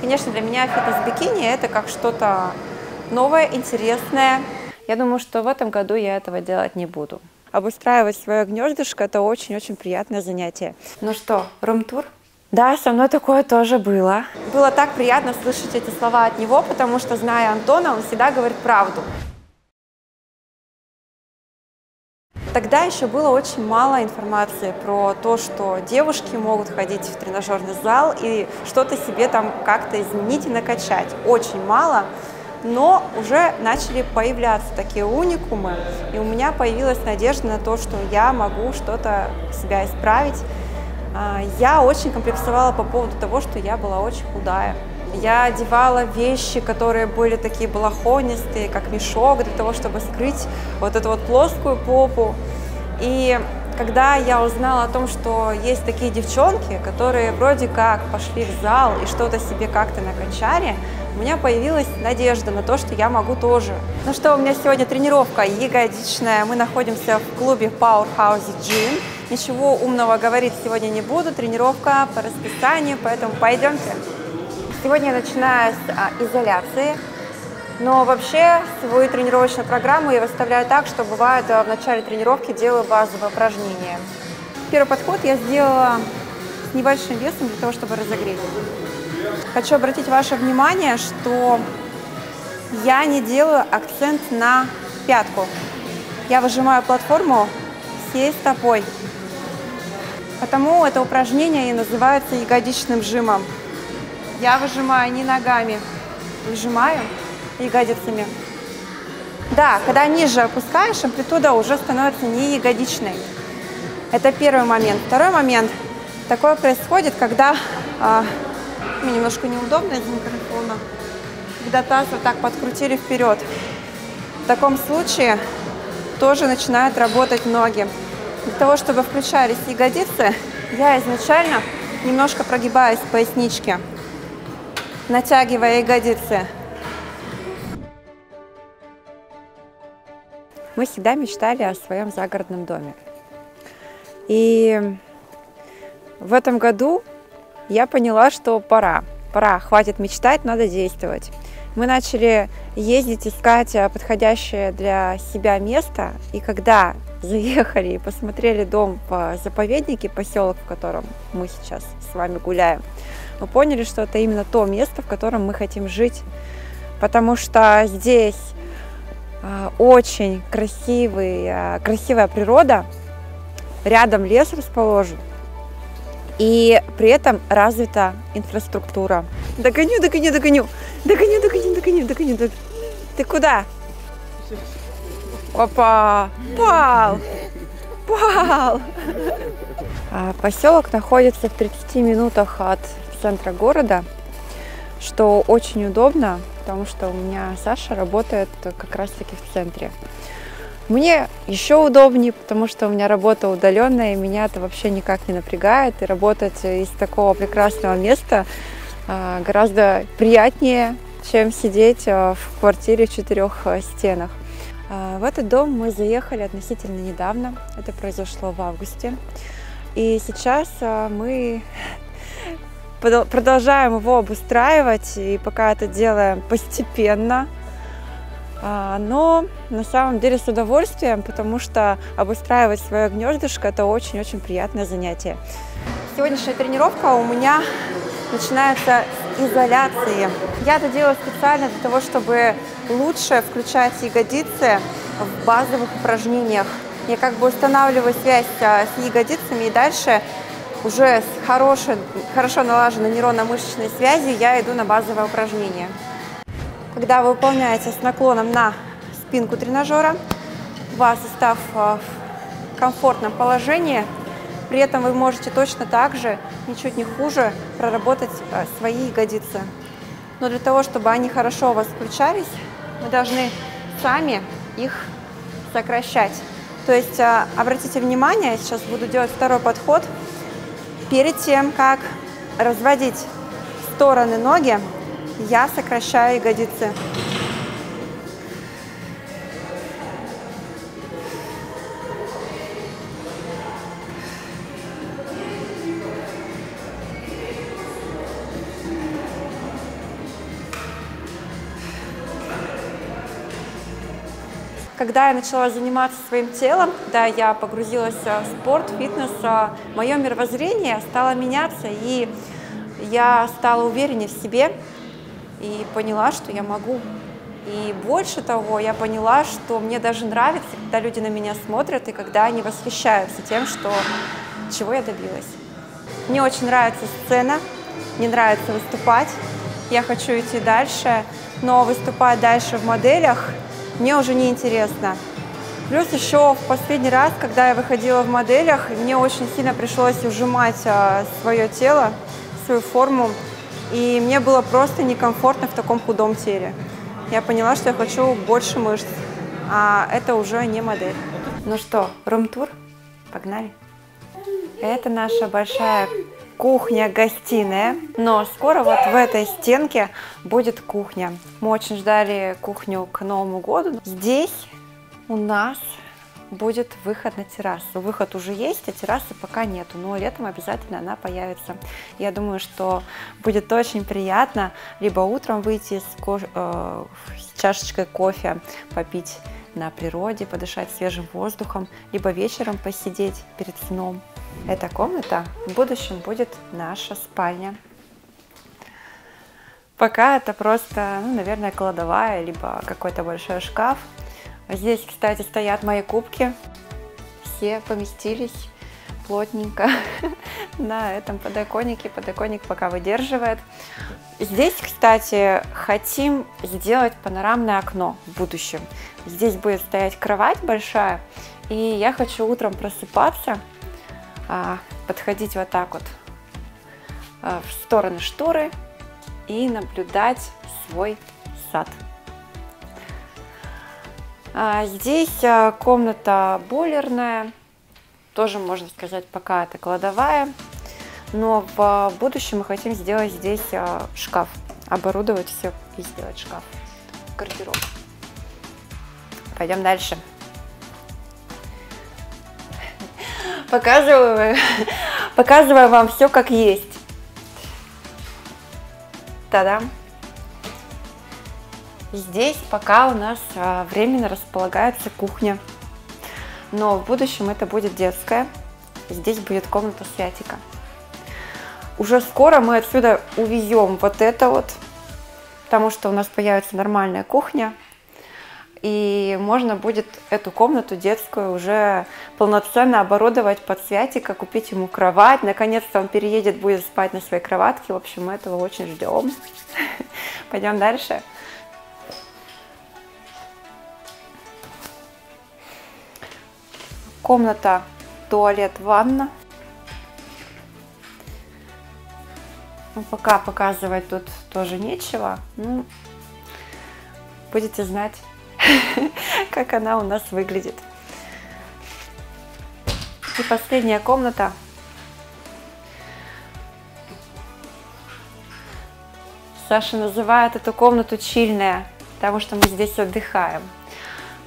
Конечно, для меня фитнес-бикини это как что-то новое, интересное. Я думаю, что в этом году я этого делать не буду. Обустраивать свое гнездышко – это очень-очень приятное занятие. Ну что, рум-тур? Да, со мной такое тоже было. Было так приятно слышать эти слова от него, потому что, зная Антона, он всегда говорит правду. Тогда еще было очень мало информации про то, что девушки могут ходить в тренажерный зал и что-то себе там как-то изменить и накачать. Очень мало, но уже начали появляться такие уникумы, и у меня появилась надежда на то, что я могу что-то себя исправить. А, я очень комплексовала по поводу того, что я была очень худая. Я одевала вещи, которые были такие балахонистые, как мешок, для того, чтобы скрыть вот эту вот плоскую попу. И когда я узнала о том, что есть такие девчонки, которые вроде как пошли в зал и что-то себе как-то накачали, у меня появилась надежда на то, что я могу тоже. Ну что, у меня сегодня тренировка ягодичная. Мы находимся в клубе Powerhouse Gym. Ничего умного говорить сегодня не буду. Тренировка по расписанию, поэтому пойдемте. Сегодня я начинаю с а, изоляции, но вообще свою тренировочную программу я выставляю так, что бывает а, в начале тренировки делаю базовые упражнения. Первый подход я сделала с небольшим весом для того, чтобы разогреть. Хочу обратить ваше внимание, что я не делаю акцент на пятку. Я выжимаю платформу всей стопой. Потому это упражнение и называется ягодичным жимом. Я выжимаю не ногами, выжимаю ягодицами. Да, когда ниже опускаешь, амплитуда уже становится не ягодичной. Это первый момент. Второй момент. Такое происходит, когда э, мне немножко неудобно из микрофона, когда таз вот так подкрутили вперед. В таком случае тоже начинают работать ноги. Для того, чтобы включались ягодицы, я изначально немножко прогибаюсь в поясничке натягивая ягодицы. Мы всегда мечтали о своем загородном доме. И в этом году я поняла, что пора. Пора, хватит мечтать, надо действовать. Мы начали ездить, искать подходящее для себя место. И когда заехали и посмотрели дом в заповеднике, поселок, в котором мы сейчас с вами гуляем, мы поняли, что это именно то место, в котором мы хотим жить, потому что здесь а, очень красивый, а, красивая природа, рядом лес расположен, и при этом развита инфраструктура. Догоню, догоню, догоню, догоню, догоню, догоню, догоню. догоню. Ты куда? Опа! Пал! Пал! А, поселок находится в 30 минутах от центра города, что очень удобно, потому что у меня Саша работает как раз-таки в центре. Мне еще удобнее, потому что у меня работа удаленная, и меня это вообще никак не напрягает. И работать из такого прекрасного места а, гораздо приятнее, чем сидеть а, в квартире в четырех а, стенах. В этот дом мы заехали относительно недавно, это произошло в августе. И сейчас мы продолжаем его обустраивать, и пока это делаем постепенно, а, но на самом деле с удовольствием, потому что обустраивать свое гнездышко – это очень-очень приятное занятие. Сегодняшняя тренировка у меня начинается с изоляции. Я это делаю специально для того, чтобы лучше включать ягодицы в базовых упражнениях. Я как бы устанавливаю связь а, с ягодицами и дальше уже с хорошей, хорошо налаженной нейронно-мышечной связью я иду на базовое упражнение. Когда вы выполняете с наклоном на спинку тренажера, вас став в комфортном положении, при этом вы можете точно так же, ничуть не хуже, проработать э, свои ягодицы. Но для того, чтобы они хорошо у вас включались, вы должны сами их сокращать. То есть э, обратите внимание, я сейчас буду делать второй подход – Перед тем, как разводить стороны ноги, я сокращаю ягодицы. Когда я начала заниматься своим телом, когда я погрузилась в спорт, фитнес, мое мировоззрение стало меняться, и я стала увереннее в себе и поняла, что я могу. И больше того, я поняла, что мне даже нравится, когда люди на меня смотрят и когда они восхищаются тем, что, чего я добилась. Мне очень нравится сцена, мне нравится выступать, я хочу идти дальше, но выступать дальше в моделях мне уже не интересно. Плюс еще в последний раз, когда я выходила в моделях, мне очень сильно пришлось ужимать а, свое тело, свою форму, и мне было просто некомфортно в таком худом теле. Я поняла, что я хочу больше мышц, а это уже не модель. Ну что, рум-тур? Погнали! Это наша большая кухня-гостиная, но скоро вот в этой стенке будет кухня. Мы очень ждали кухню к Новому году. Здесь у нас будет выход на террасу. Выход уже есть, а террасы пока нету, но летом обязательно она появится. Я думаю, что будет очень приятно либо утром выйти с, ко э, с чашечкой кофе, попить на природе, подышать свежим воздухом, либо вечером посидеть перед сном. Эта комната в будущем будет наша спальня. Пока это просто, ну, наверное, кладовая, либо какой-то большой шкаф. Здесь, кстати, стоят мои кубки. Все поместились плотненько на этом подоконнике. Подоконник пока выдерживает. Здесь, кстати, хотим сделать панорамное окно в будущем. Здесь будет стоять кровать большая, и я хочу утром просыпаться, подходить вот так вот а, в стороны шторы и наблюдать свой сад. А, здесь комната бойлерная, тоже можно сказать пока это кладовая, но в будущем мы хотим сделать здесь шкаф, оборудовать все и сделать шкаф, гардероб. Пойдем дальше. Показываю, показываю вам все как есть. Та-дам! Здесь пока у нас а, временно располагается кухня. Но в будущем это будет детская. Здесь будет комната Святика. Уже скоро мы отсюда увезем вот это вот, потому что у нас появится нормальная кухня, и можно будет эту комнату детскую уже полноценно оборудовать под Святика, купить ему кровать. Наконец-то он переедет, будет спать на своей кроватке. В общем, мы этого очень ждем. Пойдем дальше. Комната, туалет, ванна. Ну, пока показывать тут тоже нечего. Ну, будете знать как она у нас выглядит. И последняя комната. Саша называет эту комнату чильная, потому что мы здесь отдыхаем.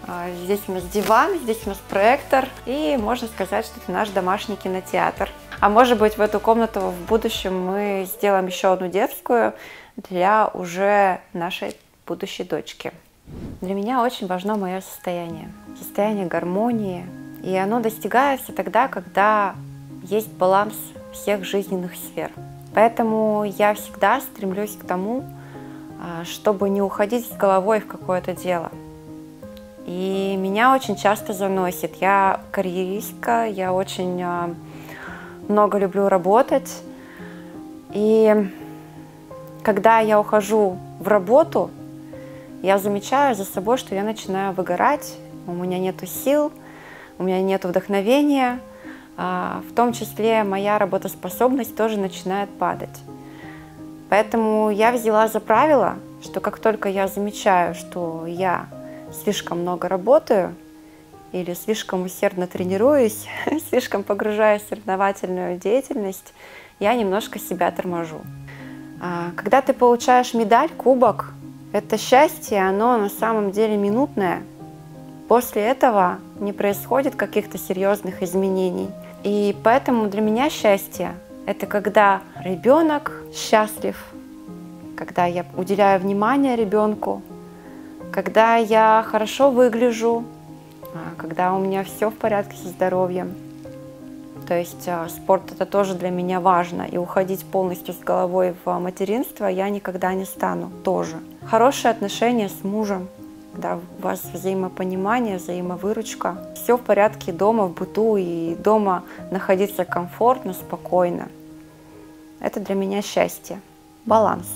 А, здесь у нас диван, здесь у нас проектор, и можно сказать, что это наш домашний кинотеатр. А может быть в эту комнату в будущем мы сделаем еще одну детскую для уже нашей будущей дочки. Для меня очень важно мое состояние, состояние гармонии. И оно достигается тогда, когда есть баланс всех жизненных сфер. Поэтому я всегда стремлюсь к тому, а, чтобы не уходить с головой в какое-то дело. И меня очень часто заносит. Я карьеристка, я очень а, много люблю работать. И когда я ухожу в работу, я замечаю за собой, что я начинаю выгорать, у меня нет сил, у меня нет вдохновения, а, в том числе моя работоспособность тоже начинает падать. Поэтому я взяла за правило, что как только я замечаю, что я слишком много работаю или слишком усердно тренируюсь, слишком погружаюсь в соревновательную деятельность, я немножко себя торможу. А, когда ты получаешь медаль, кубок, это счастье, оно на самом деле минутное. После этого не происходит каких-то серьезных изменений. И поэтому для меня счастье – это когда ребенок счастлив, когда я уделяю внимание ребенку, когда я хорошо выгляжу, когда у меня все в порядке со здоровьем. То есть а, спорт это тоже для меня важно. И уходить полностью с головой в материнство я никогда не стану тоже. Хорошие отношения с мужем, когда у вас взаимопонимание, взаимовыручка. Все в порядке дома, в быту, и дома находиться комфортно, спокойно. Это для меня счастье. Баланс.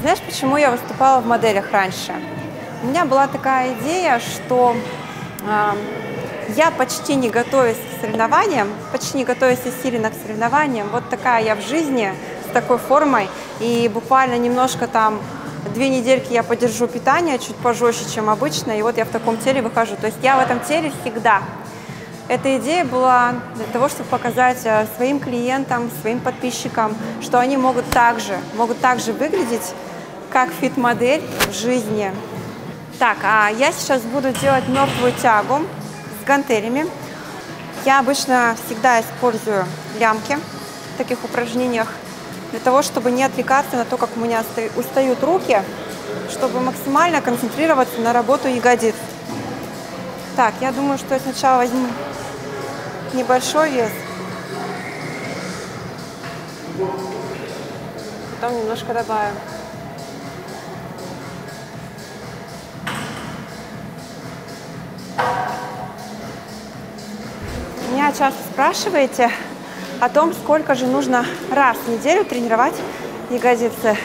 Знаешь, почему я выступала в моделях раньше? У меня была такая идея, что э, я почти не готовясь к соревнованиям, почти не готовясь усиленно к соревнованиям, вот такая я в жизни, с такой формой, и буквально немножко там две недельки я подержу питание чуть пожестче, чем обычно, и вот я в таком теле выхожу. То есть я в этом теле всегда. Эта идея была для того, чтобы показать э, своим клиентам, своим подписчикам, что они могут также, могут также выглядеть, как фит-модель в жизни. Так, а я сейчас буду делать мертвую тягу с гантелями. Я обычно всегда использую лямки в таких упражнениях для того, чтобы не отвлекаться на то, как у меня устают руки, чтобы максимально концентрироваться на работу ягодиц. Так, я думаю, что я сначала возьму небольшой вес, потом немножко добавим. Часто спрашиваете о том, сколько же нужно раз в неделю тренировать ягодицы.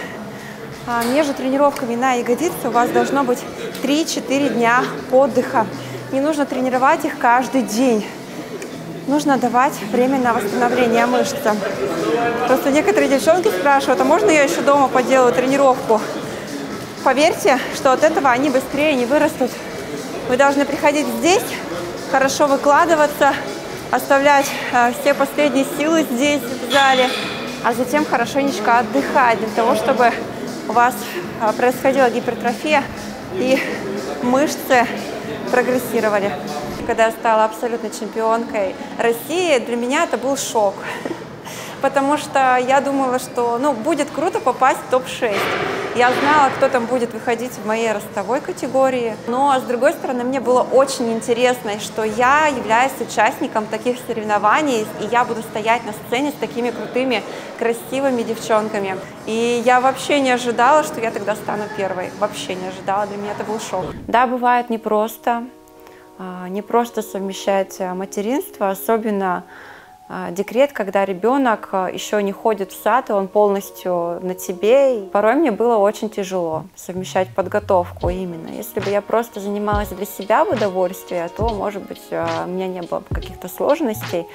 А между тренировками на ягодицы у вас должно быть 3-4 дня отдыха. Не нужно тренировать их каждый день нужно давать время на восстановление мышцы. Просто некоторые девчонки спрашивают, а можно я еще дома поделаю тренировку? Поверьте, что от этого они быстрее не вырастут. Вы должны приходить здесь, хорошо выкладываться, оставлять э, все последние силы здесь, в зале, а затем хорошенечко отдыхать для того, чтобы у вас э, происходила гипертрофия и мышцы прогрессировали когда я стала абсолютной чемпионкой России, для меня это был шок. Потому что я думала, что ну, будет круто попасть в топ-6. Я знала, кто там будет выходить в моей ростовой категории. Но, с другой стороны, мне было очень интересно, что я являюсь участником таких соревнований, и я буду стоять на сцене с такими крутыми, красивыми девчонками. И я вообще не ожидала, что я тогда стану первой. Вообще не ожидала. Для меня это был шок. Да, бывает непросто. А, не просто совмещать а, материнство, особенно декрет, когда ребенок еще не ходит в сад, и он полностью на тебе. И порой мне было очень тяжело совмещать подготовку именно. Если бы я просто занималась для себя в удовольствие, то, может быть, у меня не было бы каких-то сложностей.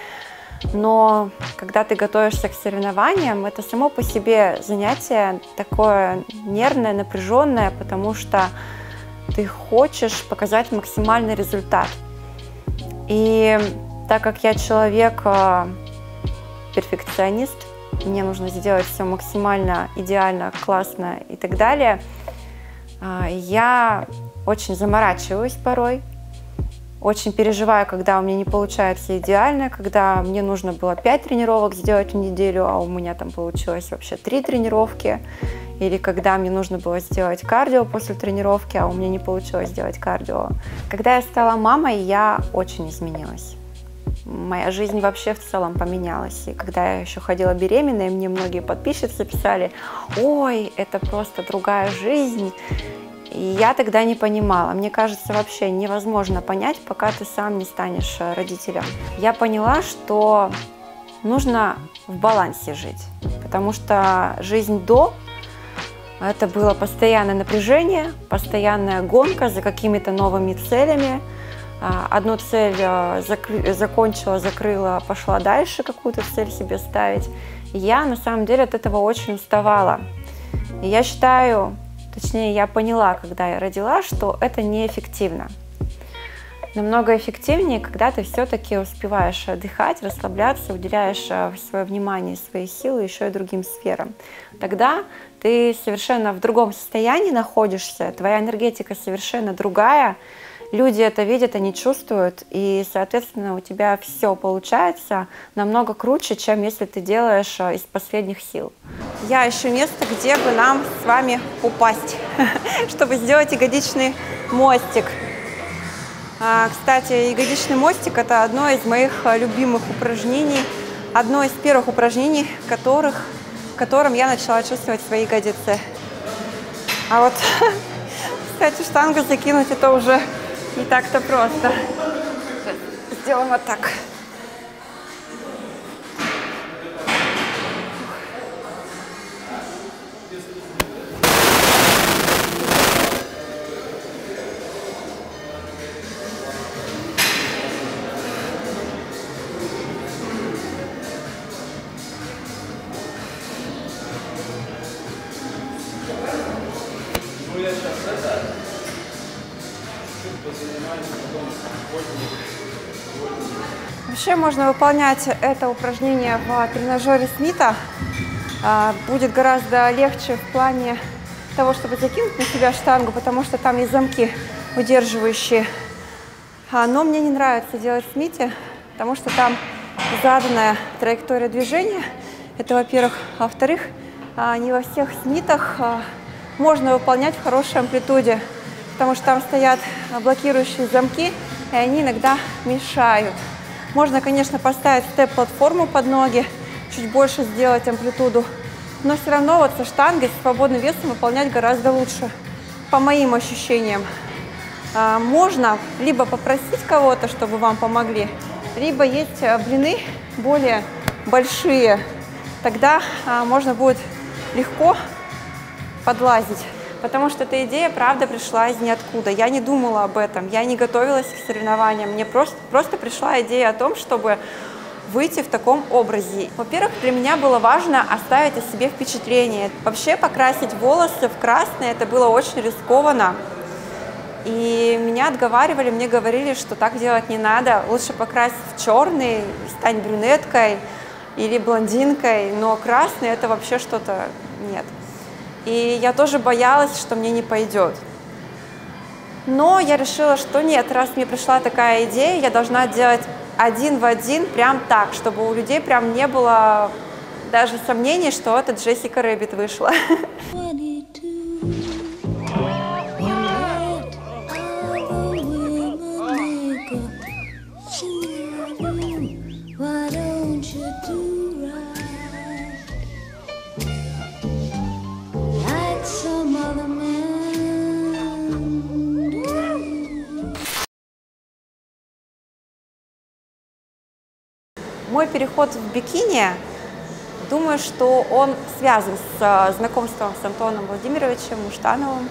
Но когда ты готовишься к соревнованиям, это само по себе занятие такое нервное, напряженное, потому что ты хочешь показать максимальный результат. И так как я человек э, перфекционист, мне нужно сделать все максимально идеально, классно и так далее, э, я очень заморачиваюсь порой, очень переживаю, когда у меня не получается идеально, когда мне нужно было 5 тренировок сделать в неделю, а у меня там получилось вообще 3 тренировки или когда мне нужно было сделать кардио после тренировки, а у меня не получилось сделать кардио. Когда я стала мамой, я очень изменилась. Моя жизнь вообще в целом поменялась. И когда я еще ходила беременной, мне многие подписчицы писали, ой, это просто другая жизнь. И я тогда не понимала. Мне кажется, вообще невозможно понять, пока ты сам не станешь э, родителем. Я поняла, что нужно в балансе жить. Потому что жизнь до это было постоянное напряжение, постоянная гонка за какими-то новыми целями. А, одну цель а, закончила, закрыла, пошла дальше какую-то цель себе ставить. я на самом деле от этого очень уставала. И я считаю, точнее я поняла, когда я родила, что это неэффективно намного эффективнее, когда ты все-таки успеваешь отдыхать, расслабляться, уделяешь э, свое внимание, свои силы еще и другим сферам. Тогда ты совершенно в другом состоянии находишься, твоя энергетика совершенно другая, люди это видят, они чувствуют, и, соответственно, у тебя все получается намного круче, чем если ты делаешь э, из последних сил. Я ищу место, где бы нам с вами упасть, чтобы сделать ягодичный мостик. А, кстати, ягодичный мостик – это одно из моих а, любимых упражнений, одно из первых упражнений, которых, которым я начала чувствовать свои ягодицы. А вот, кстати, штангу закинуть – это уже не так-то просто. Сделаем вот так. Вообще можно выполнять это упражнение в тренажере Смита. А, будет гораздо легче в плане того, чтобы закинуть на себя штангу, потому что там есть замки удерживающие. А, но мне не нравится делать в Смите, потому что там заданная траектория движения. Это, во-первых. А во-вторых, а, не во всех Смитах можно выполнять в хорошей амплитуде, потому что там стоят блокирующие замки, и они иногда мешают. Можно, конечно, поставить степ-платформу под ноги, чуть больше сделать амплитуду, но все равно вот со штангой, с свободным весом выполнять гораздо лучше, по моим ощущениям. А, можно либо попросить кого-то, чтобы вам помогли, либо есть а, блины более большие, тогда а, можно будет легко подлазить потому что эта идея, правда, пришла из ниоткуда. Я не думала об этом, я не готовилась к соревнованиям, мне просто, просто пришла идея о том, чтобы выйти в таком образе. Во-первых, для меня было важно оставить о себе впечатление. Вообще покрасить волосы в красный это было очень рискованно. И меня отговаривали, мне говорили, что так делать не надо. Лучше покрасить в черный, стань брюнеткой или блондинкой, но красный это вообще что-то нет. И я тоже боялась, что мне не пойдет. Но я решила, что нет, раз мне пришла такая идея, я должна делать один в один, прям так, чтобы у людей прям не было даже сомнений, что это Джессика Рэббит вышла. Мой переход в бикини, думаю, что он связан с э, знакомством с Антоном Владимировичем Муштановым.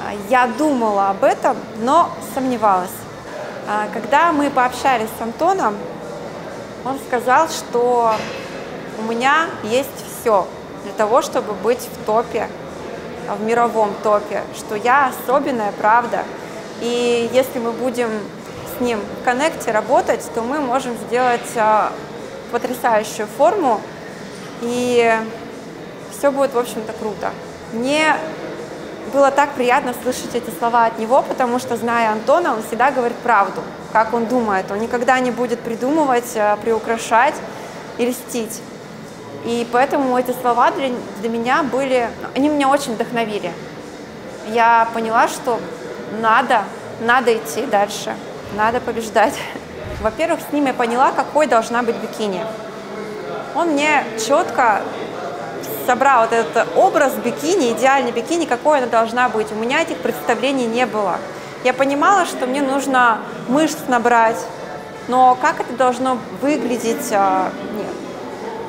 А, я думала об этом, но сомневалась. А, когда мы пообщались с Антоном, он сказал, что у меня есть все для того, чтобы быть в топе, в мировом топе, что я особенная, правда. И если мы будем с ним в коннекте работать, то мы можем сделать а, потрясающую форму, и все будет, в общем-то, круто. Мне было так приятно слышать эти слова от него, потому что, зная Антона, он всегда говорит правду, как он думает. Он никогда не будет придумывать, а, приукрашать и льстить. И поэтому эти слова для, для меня были, они меня очень вдохновили. Я поняла, что надо, надо идти дальше надо побеждать. Во-первых, с ним я поняла, какой должна быть бикини. Он мне четко собрал вот этот образ бикини, идеальный бикини, какой она должна быть. У меня этих представлений не было. Я понимала, что мне нужно мышц набрать, но как это должно выглядеть, а, нет.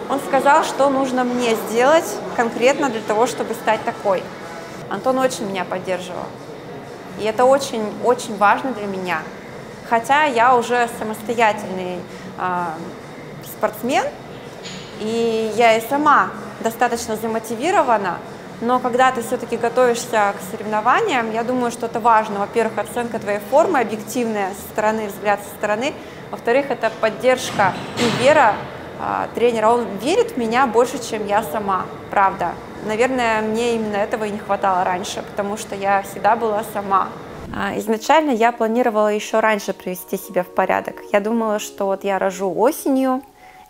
Он сказал, что нужно мне сделать конкретно для того, чтобы стать такой. Антон очень меня поддерживал. И это очень-очень важно для меня хотя я уже самостоятельный э, спортсмен, и я и сама достаточно замотивирована, но когда ты все-таки готовишься к соревнованиям, я думаю, что это важно. Во-первых, оценка твоей формы объективная со стороны, взгляд со стороны. Во-вторых, это поддержка и вера э, тренера. Он верит в меня больше, чем я сама, правда. Наверное, мне именно этого и не хватало раньше, потому что я всегда была сама. А, изначально я планировала еще раньше привести себя в порядок. Я думала, что вот я рожу осенью,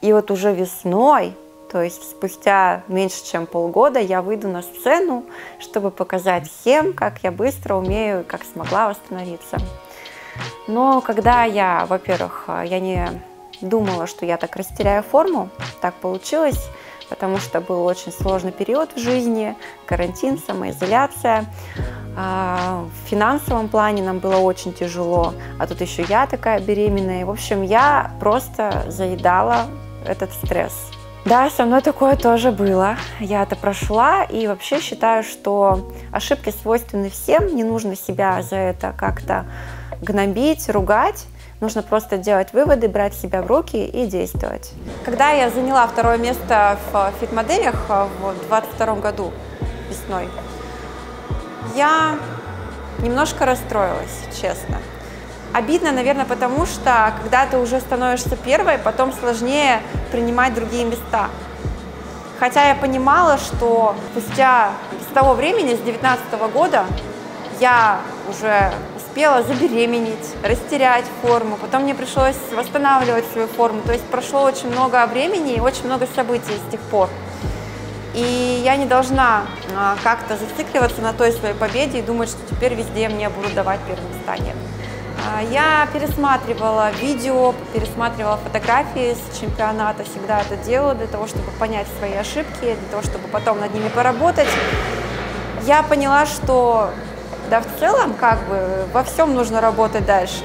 и вот уже весной, то есть спустя меньше чем полгода, я выйду на сцену, чтобы показать всем, как я быстро умею, как смогла восстановиться. Но когда я, во-первых, я не думала, что я так растеряю форму, так получилось, потому что был очень сложный период в жизни, карантин, самоизоляция. А, в финансовом плане нам было очень тяжело, а тут еще я такая беременная. В общем, я просто заедала этот стресс. Да, со мной такое тоже было. Я это прошла и вообще считаю, что ошибки свойственны всем, не нужно себя за это как-то гнобить, ругать. Нужно просто делать выводы, брать себя в руки и действовать. Когда я заняла второе место в фит-моделях в 2022 году весной, я немножко расстроилась, честно. Обидно, наверное, потому что когда ты уже становишься первой, потом сложнее принимать другие места. Хотя я понимала, что спустя с того времени, с 19 года, я уже успела забеременеть, растерять форму, потом мне пришлось восстанавливать свою форму. То есть прошло очень много времени и очень много событий с тех пор. И я не должна а, как-то зацикливаться на той своей победе и думать, что теперь везде мне будут давать первое места. А, я пересматривала видео, пересматривала фотографии с чемпионата, всегда это делаю для того, чтобы понять свои ошибки, для того, чтобы потом над ними поработать. Я поняла, что да, в целом, как бы, во всем нужно работать дальше.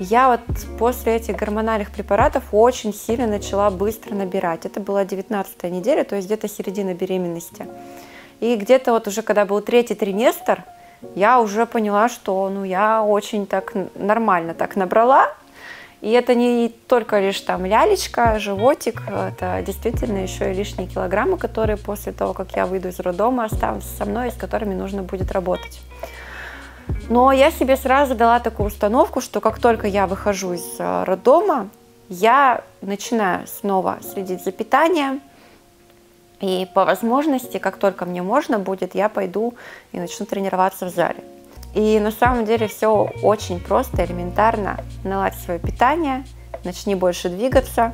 Я вот после этих гормональных препаратов очень сильно начала быстро набирать. Это была 19 неделя, то есть где-то середина беременности. И где-то вот уже когда был третий триместр, я уже поняла, что ну, я очень так нормально так набрала. И это не только лишь там лялечка, животик, это действительно еще и лишние килограммы, которые после того, как я выйду из роддома, останутся со мной с которыми нужно будет работать. Но я себе сразу дала такую установку, что как только я выхожу из э, роддома, я начинаю снова следить за питанием, и по возможности, как только мне можно будет, я пойду и начну тренироваться в зале. И на самом деле все очень просто, элементарно. Наладь свое питание, начни больше двигаться,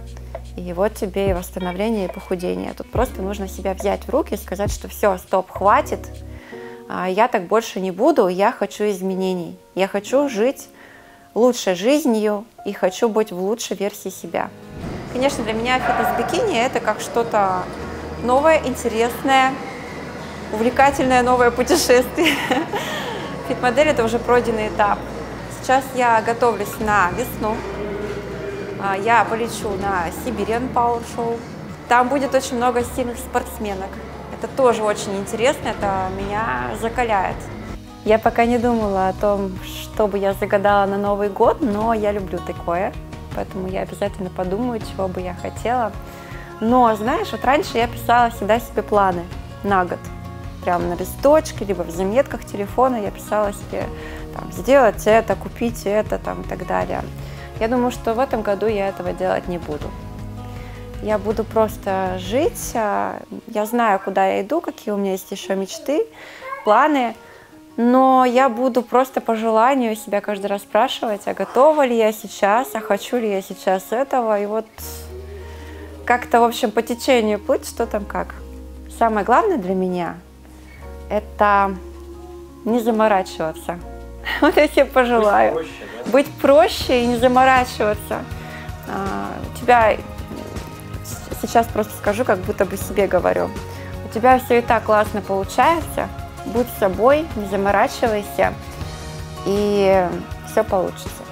и вот тебе и восстановление, и похудение. Тут просто нужно себя взять в руки и сказать, что все, стоп, хватит, я так больше не буду, я хочу изменений. Я хочу жить лучшей жизнью и хочу быть в лучшей версии себя. Конечно, для меня фитнес-бикини это как что-то новое, интересное, увлекательное новое путешествие. Фит-модель это уже пройденный этап. Сейчас я готовлюсь на весну. А, я полечу на Siberian Power Show. Там будет очень много сильных спортсменок. Это тоже очень интересно, это меня закаляет. Я пока не думала о том, что бы я загадала на Новый год, но я люблю такое, поэтому я обязательно подумаю, чего бы я хотела. Но, знаешь, вот раньше я писала всегда себе планы на год. Прямо на листочке, либо в заметках телефона я писала себе там, сделать это, купить это там, и так далее. Я думаю, что в этом году я этого делать не буду. Я буду просто жить. А, я знаю, куда я иду, какие у меня есть еще мечты, планы. Но я буду просто по желанию себя каждый раз спрашивать, а готова ли я сейчас, а хочу ли я сейчас этого. И вот как-то, в общем, по течению плыть, что там как. Самое главное для меня – это не заморачиваться. Вот я тебе пожелаю. Быть проще, да? Быть проще и не заморачиваться. А, у тебя сейчас просто скажу, как будто бы себе говорю. У тебя все и так классно получается. Будь собой, не заморачивайся, и все получится.